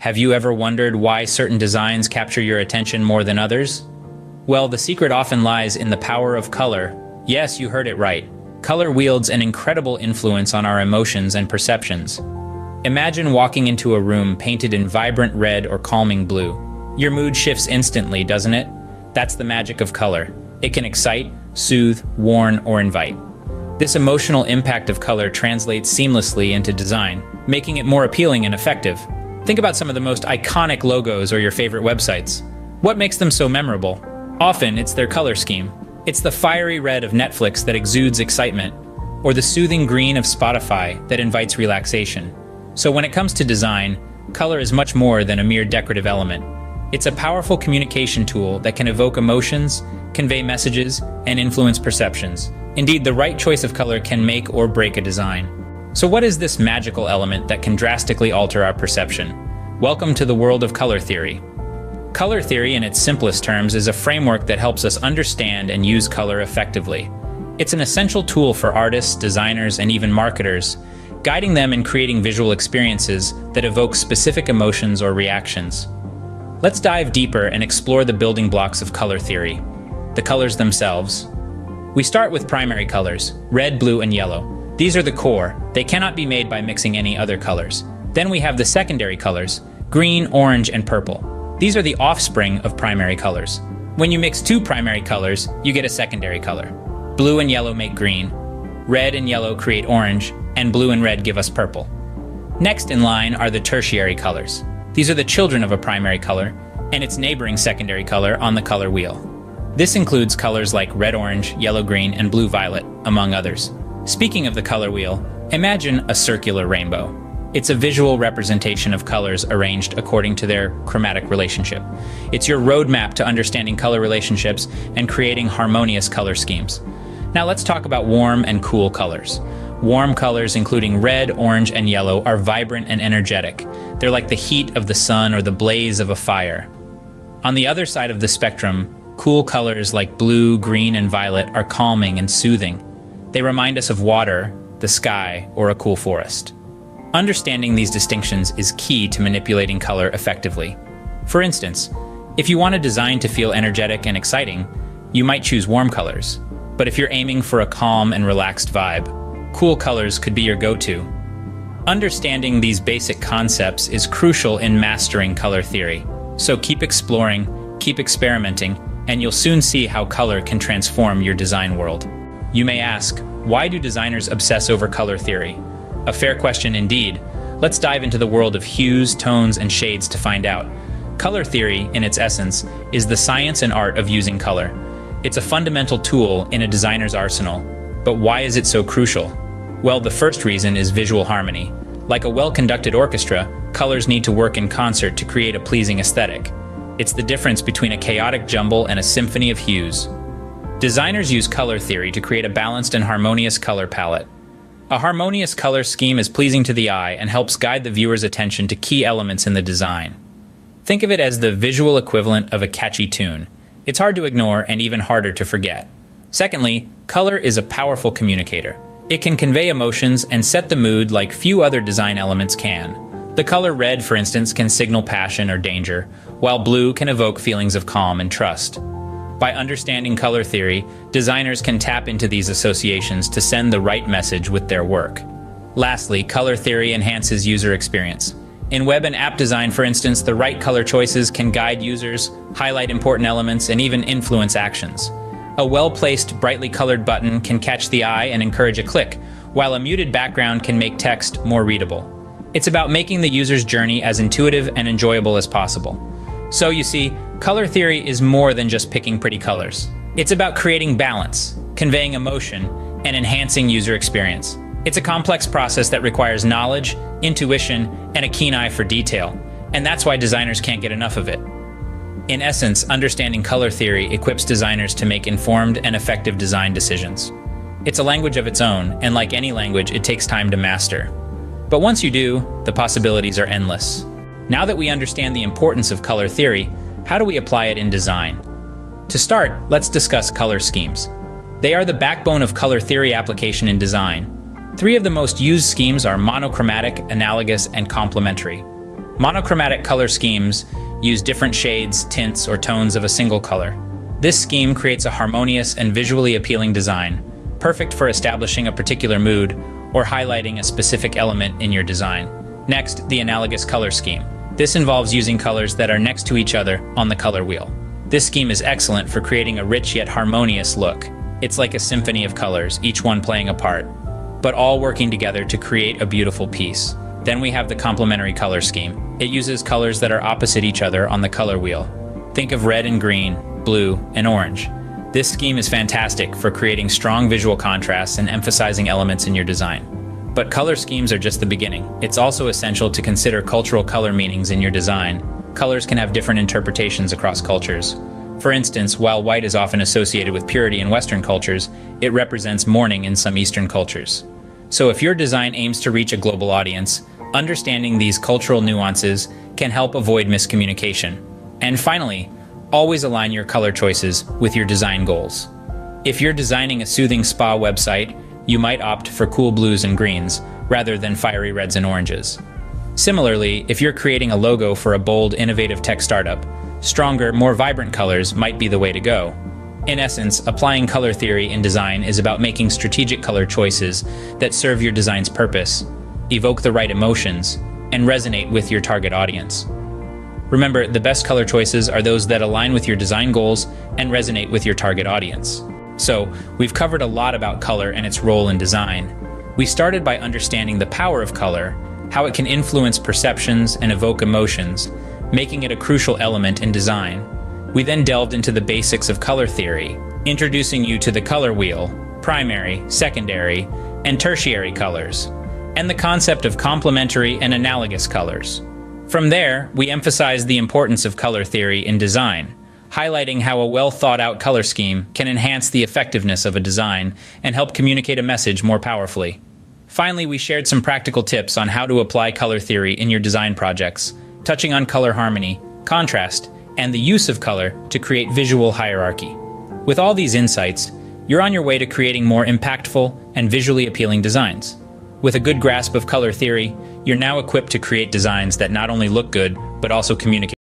Have you ever wondered why certain designs capture your attention more than others? Well, the secret often lies in the power of color. Yes, you heard it right. Color wields an incredible influence on our emotions and perceptions. Imagine walking into a room painted in vibrant red or calming blue. Your mood shifts instantly, doesn't it? That's the magic of color. It can excite, soothe, warn, or invite. This emotional impact of color translates seamlessly into design, making it more appealing and effective. Think about some of the most iconic logos or your favorite websites. What makes them so memorable? Often, it's their color scheme. It's the fiery red of Netflix that exudes excitement, or the soothing green of Spotify that invites relaxation. So when it comes to design, color is much more than a mere decorative element. It's a powerful communication tool that can evoke emotions, convey messages, and influence perceptions. Indeed, the right choice of color can make or break a design. So what is this magical element that can drastically alter our perception? Welcome to the world of color theory. Color theory, in its simplest terms, is a framework that helps us understand and use color effectively. It's an essential tool for artists, designers, and even marketers, guiding them in creating visual experiences that evoke specific emotions or reactions. Let's dive deeper and explore the building blocks of color theory. The colors themselves. We start with primary colors, red, blue, and yellow. These are the core. They cannot be made by mixing any other colors. Then we have the secondary colors, green, orange, and purple. These are the offspring of primary colors. When you mix two primary colors, you get a secondary color. Blue and yellow make green, red and yellow create orange, and blue and red give us purple. Next in line are the tertiary colors. These are the children of a primary color, and its neighboring secondary color on the color wheel. This includes colors like red-orange, yellow-green, and blue-violet, among others. Speaking of the color wheel, imagine a circular rainbow. It's a visual representation of colors arranged according to their chromatic relationship. It's your roadmap to understanding color relationships and creating harmonious color schemes. Now let's talk about warm and cool colors. Warm colors, including red, orange, and yellow, are vibrant and energetic. They're like the heat of the sun or the blaze of a fire. On the other side of the spectrum, cool colors like blue, green, and violet are calming and soothing. They remind us of water, the sky, or a cool forest. Understanding these distinctions is key to manipulating color effectively. For instance, if you want a design to feel energetic and exciting, you might choose warm colors. But if you're aiming for a calm and relaxed vibe, cool colors could be your go-to. Understanding these basic concepts is crucial in mastering color theory. So keep exploring, keep experimenting, and you'll soon see how color can transform your design world. You may ask, why do designers obsess over color theory? A fair question indeed. Let's dive into the world of hues, tones, and shades to find out. Color theory, in its essence, is the science and art of using color. It's a fundamental tool in a designer's arsenal. But why is it so crucial? Well, the first reason is visual harmony. Like a well-conducted orchestra, colors need to work in concert to create a pleasing aesthetic. It's the difference between a chaotic jumble and a symphony of hues. Designers use color theory to create a balanced and harmonious color palette. A harmonious color scheme is pleasing to the eye and helps guide the viewer's attention to key elements in the design. Think of it as the visual equivalent of a catchy tune. It's hard to ignore and even harder to forget. Secondly, color is a powerful communicator. It can convey emotions and set the mood like few other design elements can. The color red, for instance, can signal passion or danger, while blue can evoke feelings of calm and trust. By understanding color theory, designers can tap into these associations to send the right message with their work. Lastly, color theory enhances user experience. In web and app design, for instance, the right color choices can guide users, highlight important elements, and even influence actions. A well-placed, brightly colored button can catch the eye and encourage a click, while a muted background can make text more readable. It's about making the user's journey as intuitive and enjoyable as possible. So you see, color theory is more than just picking pretty colors. It's about creating balance, conveying emotion, and enhancing user experience. It's a complex process that requires knowledge, intuition, and a keen eye for detail, and that's why designers can't get enough of it. In essence, understanding color theory equips designers to make informed and effective design decisions. It's a language of its own, and like any language, it takes time to master. But once you do, the possibilities are endless. Now that we understand the importance of color theory, how do we apply it in design? To start, let's discuss color schemes. They are the backbone of color theory application in design. Three of the most used schemes are monochromatic, analogous, and complementary. Monochromatic color schemes use different shades, tints, or tones of a single color. This scheme creates a harmonious and visually appealing design, perfect for establishing a particular mood or highlighting a specific element in your design. Next, the analogous color scheme. This involves using colors that are next to each other on the color wheel. This scheme is excellent for creating a rich yet harmonious look. It's like a symphony of colors, each one playing a part, but all working together to create a beautiful piece. Then we have the complementary color scheme. It uses colors that are opposite each other on the color wheel. Think of red and green, blue, and orange. This scheme is fantastic for creating strong visual contrasts and emphasizing elements in your design. But color schemes are just the beginning. It's also essential to consider cultural color meanings in your design. Colors can have different interpretations across cultures. For instance, while white is often associated with purity in Western cultures, it represents mourning in some Eastern cultures. So if your design aims to reach a global audience, understanding these cultural nuances can help avoid miscommunication. And finally, Always align your color choices with your design goals. If you're designing a soothing spa website, you might opt for cool blues and greens rather than fiery reds and oranges. Similarly, if you're creating a logo for a bold, innovative tech startup, stronger, more vibrant colors might be the way to go. In essence, applying color theory in design is about making strategic color choices that serve your design's purpose, evoke the right emotions, and resonate with your target audience. Remember, the best color choices are those that align with your design goals and resonate with your target audience. So, we've covered a lot about color and its role in design. We started by understanding the power of color, how it can influence perceptions and evoke emotions, making it a crucial element in design. We then delved into the basics of color theory, introducing you to the color wheel, primary, secondary, and tertiary colors, and the concept of complementary and analogous colors. From there, we emphasized the importance of color theory in design, highlighting how a well thought out color scheme can enhance the effectiveness of a design and help communicate a message more powerfully. Finally, we shared some practical tips on how to apply color theory in your design projects, touching on color harmony, contrast, and the use of color to create visual hierarchy. With all these insights, you're on your way to creating more impactful and visually appealing designs. With a good grasp of color theory, you're now equipped to create designs that not only look good, but also communicate